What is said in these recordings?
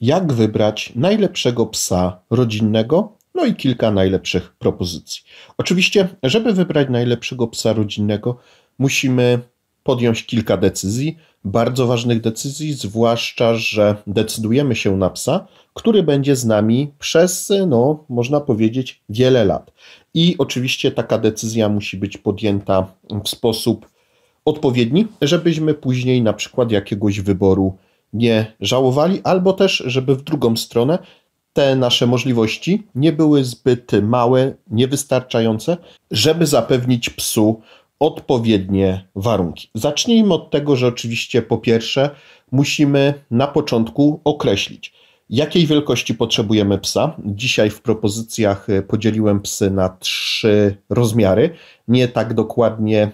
jak wybrać najlepszego psa rodzinnego, no i kilka najlepszych propozycji. Oczywiście, żeby wybrać najlepszego psa rodzinnego, musimy podjąć kilka decyzji, bardzo ważnych decyzji, zwłaszcza, że decydujemy się na psa, który będzie z nami przez, no, można powiedzieć, wiele lat. I oczywiście taka decyzja musi być podjęta w sposób odpowiedni, żebyśmy później na przykład jakiegoś wyboru nie żałowali, albo też, żeby w drugą stronę te nasze możliwości nie były zbyt małe, niewystarczające, żeby zapewnić psu odpowiednie warunki. Zacznijmy od tego, że oczywiście po pierwsze musimy na początku określić, jakiej wielkości potrzebujemy psa. Dzisiaj w propozycjach podzieliłem psy na trzy rozmiary, nie tak dokładnie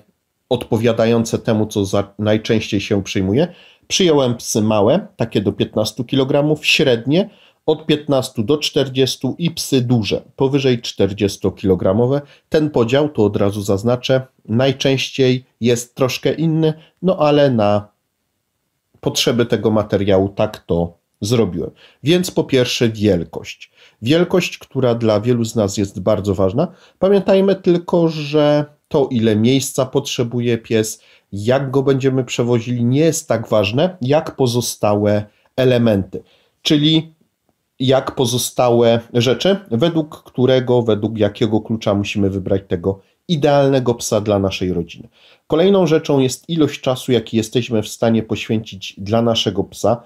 odpowiadające temu, co najczęściej się przyjmuje. Przyjąłem psy małe, takie do 15 kg, średnie od 15 do 40 i psy duże, powyżej 40 kg. Ten podział, to od razu zaznaczę, najczęściej jest troszkę inny, no ale na potrzeby tego materiału tak to zrobiłem. Więc po pierwsze wielkość. Wielkość, która dla wielu z nas jest bardzo ważna. Pamiętajmy tylko, że to ile miejsca potrzebuje pies, jak go będziemy przewozili, nie jest tak ważne jak pozostałe elementy. Czyli jak pozostałe rzeczy, według którego, według jakiego klucza musimy wybrać tego idealnego psa dla naszej rodziny. Kolejną rzeczą jest ilość czasu, jaki jesteśmy w stanie poświęcić dla naszego psa,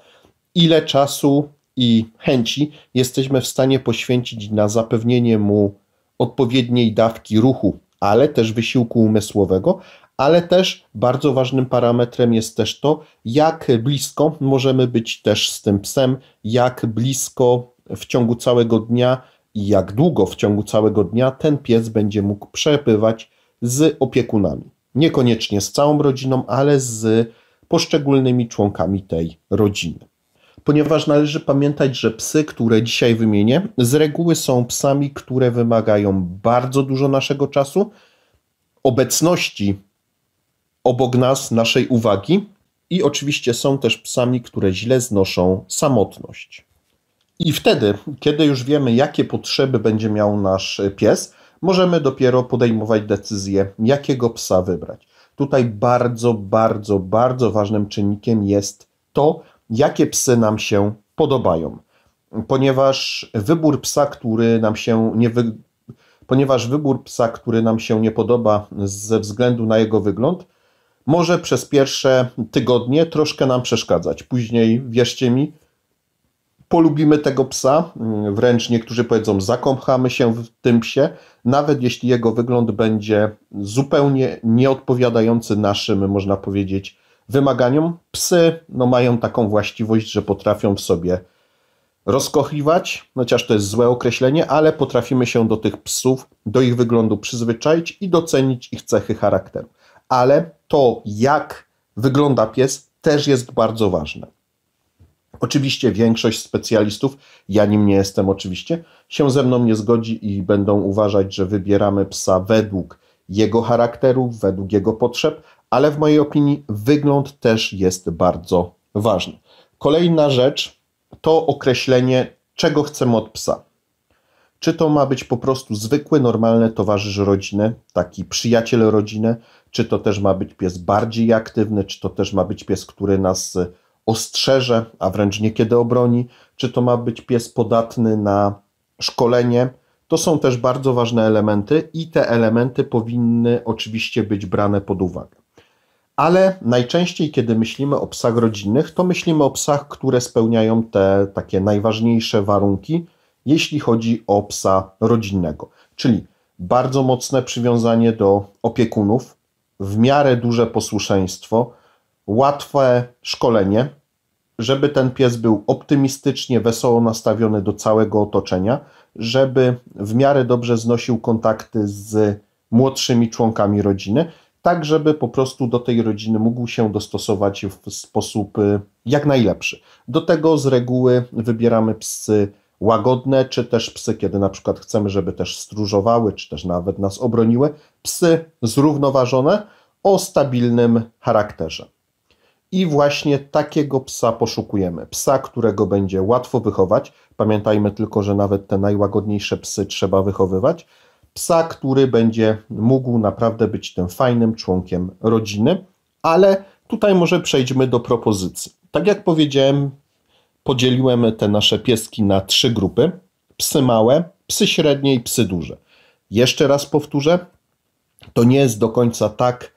ile czasu i chęci jesteśmy w stanie poświęcić na zapewnienie mu odpowiedniej dawki ruchu, ale też wysiłku umysłowego, ale też bardzo ważnym parametrem jest też to, jak blisko możemy być też z tym psem, jak blisko w ciągu całego dnia i jak długo w ciągu całego dnia ten pies będzie mógł przebywać z opiekunami. Niekoniecznie z całą rodziną, ale z poszczególnymi członkami tej rodziny. Ponieważ należy pamiętać, że psy, które dzisiaj wymienię, z reguły są psami, które wymagają bardzo dużo naszego czasu, obecności obok nas, naszej uwagi i oczywiście są też psami, które źle znoszą samotność. I wtedy, kiedy już wiemy, jakie potrzeby będzie miał nasz pies, możemy dopiero podejmować decyzję, jakiego psa wybrać. Tutaj bardzo, bardzo, bardzo ważnym czynnikiem jest to, jakie psy nam się podobają. Ponieważ wybór psa, który nam się nie wy... ponieważ wybór psa, który nam się nie podoba ze względu na jego wygląd, może przez pierwsze tygodnie troszkę nam przeszkadzać. Później, wierzcie mi, polubimy tego psa, wręcz niektórzy powiedzą, zakąchamy się w tym psie, nawet jeśli jego wygląd będzie zupełnie nieodpowiadający naszym, można powiedzieć, wymaganiom. Psy no, mają taką właściwość, że potrafią w sobie rozkochiwać, chociaż to jest złe określenie, ale potrafimy się do tych psów, do ich wyglądu przyzwyczaić i docenić ich cechy charakteru. Ale to, jak wygląda pies, też jest bardzo ważne. Oczywiście większość specjalistów, ja nim nie jestem oczywiście, się ze mną nie zgodzi i będą uważać, że wybieramy psa według jego charakteru, według jego potrzeb, ale w mojej opinii wygląd też jest bardzo ważny. Kolejna rzecz to określenie, czego chcemy od psa. Czy to ma być po prostu zwykły, normalny towarzysz rodziny, taki przyjaciel rodziny, czy to też ma być pies bardziej aktywny, czy to też ma być pies, który nas ostrzeże, a wręcz niekiedy obroni, czy to ma być pies podatny na szkolenie. To są też bardzo ważne elementy i te elementy powinny oczywiście być brane pod uwagę. Ale najczęściej, kiedy myślimy o psach rodzinnych, to myślimy o psach, które spełniają te takie najważniejsze warunki, jeśli chodzi o psa rodzinnego. Czyli bardzo mocne przywiązanie do opiekunów, w miarę duże posłuszeństwo, łatwe szkolenie, żeby ten pies był optymistycznie, wesoło nastawiony do całego otoczenia, żeby w miarę dobrze znosił kontakty z młodszymi członkami rodziny, tak żeby po prostu do tej rodziny mógł się dostosować w sposób y, jak najlepszy. Do tego z reguły wybieramy psy łagodne, czy też psy, kiedy na przykład chcemy, żeby też stróżowały, czy też nawet nas obroniły, psy zrównoważone o stabilnym charakterze. I właśnie takiego psa poszukujemy. Psa, którego będzie łatwo wychować. Pamiętajmy tylko, że nawet te najłagodniejsze psy trzeba wychowywać. Psa, który będzie mógł naprawdę być tym fajnym członkiem rodziny, ale tutaj może przejdźmy do propozycji. Tak jak powiedziałem, podzieliłem te nasze pieski na trzy grupy: psy małe, psy średnie i psy duże. Jeszcze raz powtórzę, to nie jest do końca tak,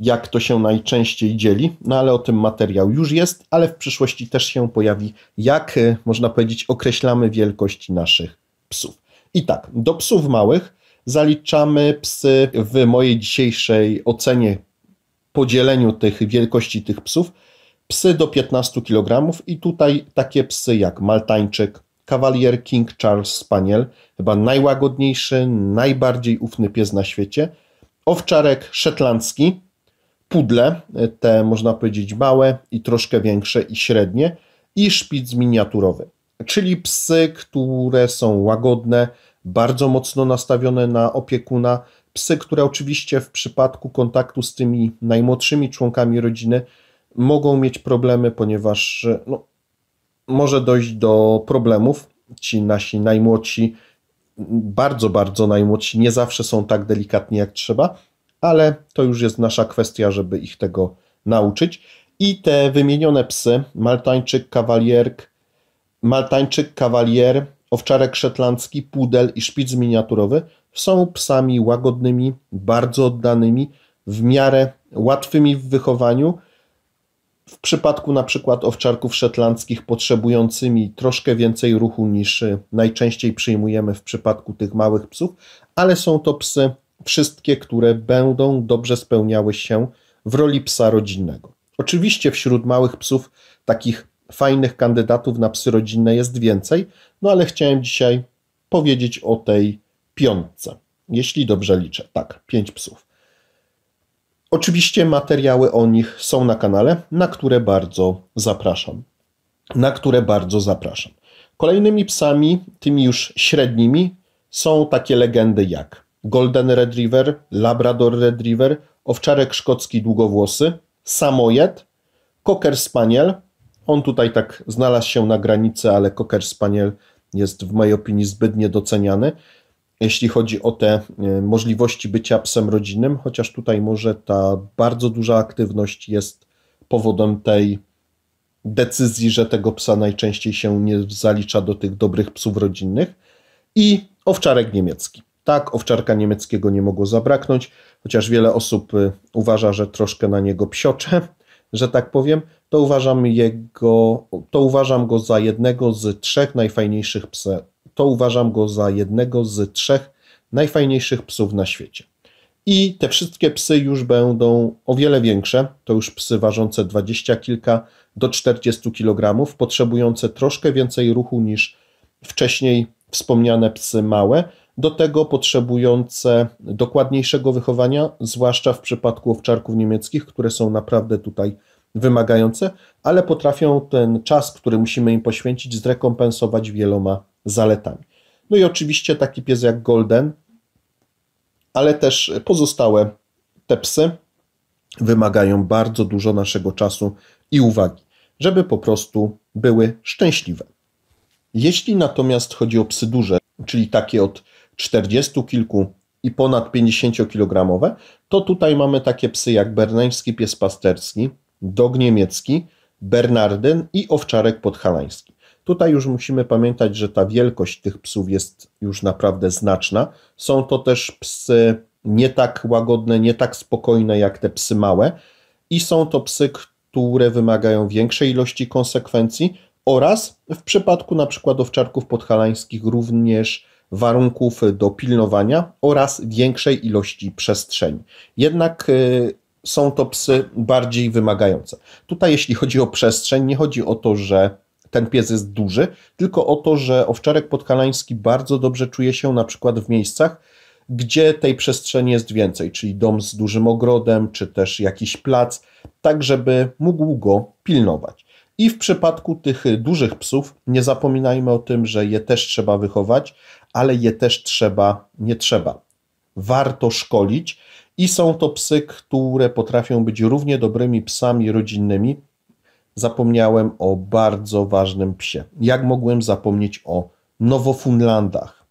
jak to się najczęściej dzieli, no ale o tym materiał już jest, ale w przyszłości też się pojawi, jak e, można powiedzieć, określamy wielkość naszych psów. I tak, do psów małych zaliczamy psy w mojej dzisiejszej ocenie, podzieleniu tych wielkości tych psów, psy do 15 kg i tutaj takie psy jak Maltańczyk, Cavalier King Charles Spaniel, chyba najłagodniejszy, najbardziej ufny pies na świecie, owczarek szetlandzki, pudle, te można powiedzieć małe i troszkę większe i średnie. I szpic miniaturowy, czyli psy, które są łagodne, bardzo mocno nastawione na opiekuna, psy, które oczywiście w przypadku kontaktu z tymi najmłodszymi członkami rodziny mogą mieć problemy, ponieważ no, może dojść do problemów. Ci nasi najmłodsi, bardzo, bardzo najmłodsi, nie zawsze są tak delikatni jak trzeba, ale to już jest nasza kwestia, żeby ich tego nauczyć. I te wymienione psy, Maltańczyk, Kawalierk, Maltańczyk, Kawalier, Owczarek Szetlandzki, Pudel i Szpic miniaturowy są psami łagodnymi, bardzo oddanymi, w miarę łatwymi w wychowaniu, w przypadku na przykład owczarków szetlandzkich potrzebującymi troszkę więcej ruchu niż najczęściej przyjmujemy w przypadku tych małych psów, ale są to psy wszystkie, które będą dobrze spełniały się w roli psa rodzinnego. Oczywiście wśród małych psów takich fajnych kandydatów na psy rodzinne jest więcej, no ale chciałem dzisiaj powiedzieć o tej piątce, jeśli dobrze liczę. Tak, pięć psów. Oczywiście materiały o nich są na kanale, na które bardzo zapraszam. Na które bardzo zapraszam. Kolejnymi psami, tymi już średnimi, są takie legendy jak Golden Retriever, Labrador Retriever, owczarek szkocki długowłosy, samojed, Cocker Spaniel. On tutaj tak znalazł się na granicy, ale Cocker Spaniel jest w mojej opinii zbyt niedoceniany jeśli chodzi o te e, możliwości bycia psem rodzinnym, chociaż tutaj może ta bardzo duża aktywność jest powodem tej decyzji, że tego psa najczęściej się nie zalicza do tych dobrych psów rodzinnych. I owczarek niemiecki. Tak, owczarka niemieckiego nie mogło zabraknąć, chociaż wiele osób e, uważa, że troszkę na niego psiocze, że tak powiem, to uważam, jego, to uważam go za jednego z trzech najfajniejszych psów to uważam go za jednego z trzech najfajniejszych psów na świecie. I te wszystkie psy już będą o wiele większe, to już psy ważące dwadzieścia kilka do 40 kg, potrzebujące troszkę więcej ruchu niż wcześniej wspomniane psy małe, do tego potrzebujące dokładniejszego wychowania, zwłaszcza w przypadku owczarków niemieckich, które są naprawdę tutaj wymagające, ale potrafią ten czas, który musimy im poświęcić, zrekompensować wieloma zaletami. No i oczywiście taki pies jak Golden, ale też pozostałe te psy wymagają bardzo dużo naszego czasu i uwagi, żeby po prostu były szczęśliwe. Jeśli natomiast chodzi o psy duże, czyli takie od 40 kilku i ponad 50 kg, to tutaj mamy takie psy jak berneński pies pasterski, dog niemiecki, bernardyn i owczarek podhalański. Tutaj już musimy pamiętać, że ta wielkość tych psów jest już naprawdę znaczna. Są to też psy nie tak łagodne, nie tak spokojne jak te psy małe i są to psy, które wymagają większej ilości konsekwencji oraz w przypadku przykład owczarków podhalańskich również warunków do pilnowania oraz większej ilości przestrzeni. Jednak y, są to psy bardziej wymagające. Tutaj jeśli chodzi o przestrzeń, nie chodzi o to, że ten pies jest duży, tylko o to, że owczarek podkalański bardzo dobrze czuje się na przykład w miejscach, gdzie tej przestrzeni jest więcej, czyli dom z dużym ogrodem, czy też jakiś plac, tak żeby mógł go pilnować. I w przypadku tych dużych psów nie zapominajmy o tym, że je też trzeba wychować, ale je też trzeba, nie trzeba, warto szkolić i są to psy, które potrafią być równie dobrymi psami rodzinnymi, zapomniałem o bardzo ważnym psie. Jak mogłem zapomnieć o Nowofunlandach?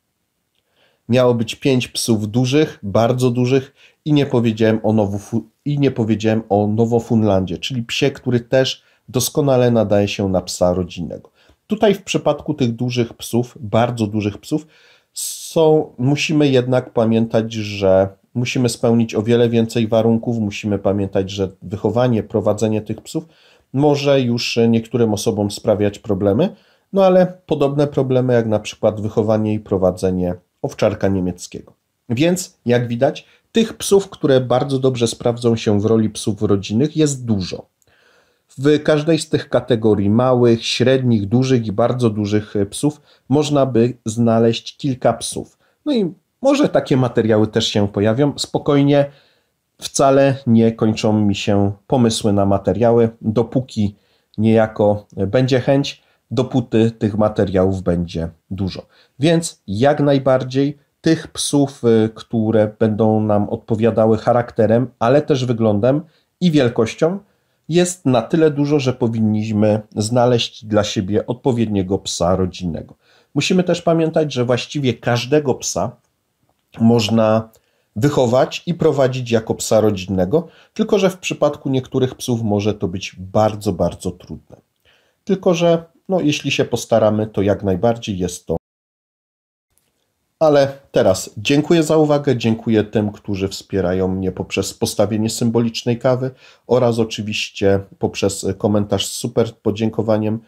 Miało być pięć psów dużych, bardzo dużych i nie powiedziałem o, Nowofu- i nie powiedziałem o Nowofunlandzie, czyli psie, który też doskonale nadaje się na psa rodzinnego. Tutaj w przypadku tych dużych psów, bardzo dużych psów, są, musimy jednak pamiętać, że musimy spełnić o wiele więcej warunków. Musimy pamiętać, że wychowanie, prowadzenie tych psów może już niektórym osobom sprawiać problemy, no ale podobne problemy jak na przykład wychowanie i prowadzenie owczarka niemieckiego. Więc, jak widać, tych psów, które bardzo dobrze sprawdzą się w roli psów rodzinnych, jest dużo. W każdej z tych kategorii małych, średnich, dużych i bardzo dużych psów można by znaleźć kilka psów. No i może takie materiały też się pojawią. Spokojnie, wcale nie kończą mi się pomysły na materiały, dopóki niejako będzie chęć, dopóty tych materiałów będzie dużo. Więc jak najbardziej tych psów, y, które będą nam odpowiadały charakterem, ale też wyglądem i wielkością, jest na tyle dużo, że powinniśmy znaleźć dla siebie odpowiedniego psa rodzinnego. Musimy też pamiętać, że właściwie każdego psa można wychować i prowadzić jako psa rodzinnego, tylko że w przypadku niektórych psów może to być bardzo, bardzo trudne. Tylko że no, jeśli się postaramy, to jak najbardziej jest to. Ale teraz dziękuję za uwagę, dziękuję tym, którzy wspierają mnie poprzez postawienie symbolicznej kawy oraz oczywiście poprzez komentarz z super podziękowaniem.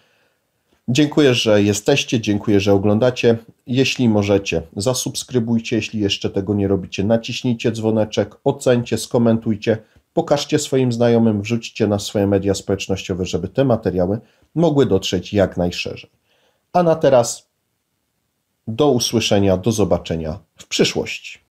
Dziękuję, że jesteście, dziękuję, że oglądacie. Jeśli możecie, zasubskrybujcie, jeśli jeszcze tego nie robicie, naciśnijcie dzwoneczek, ocencie, skomentujcie, pokażcie swoim znajomym, wrzućcie na swoje media społecznościowe, żeby te materiały mogły dotrzeć jak najszerzej. A na teraz do usłyszenia, do zobaczenia w przyszłości.